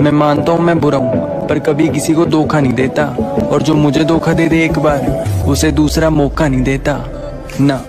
मैं मानता हूँ मैं बुरा हूँ, पर कभी किसी को धोखा नहीं देता। और जो मुझे धोखा दे दे एक बार, उसे दूसरा मौका नहीं देता। ना।